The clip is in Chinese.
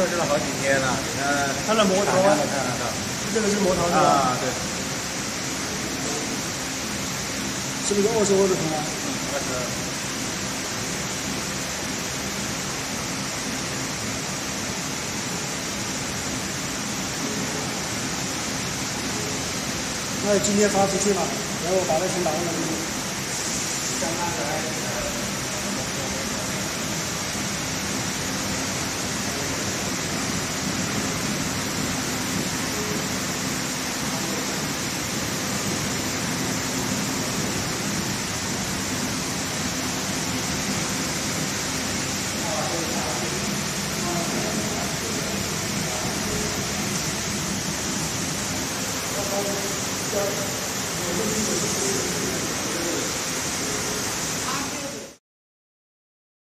测试了好几天了，你看，看到摩托啊，看得到，这个是摩托是吧？啊，对，是不是二十二的桶啊？二十二。那今天发出去了，然后把那钱打过来给你。像那个。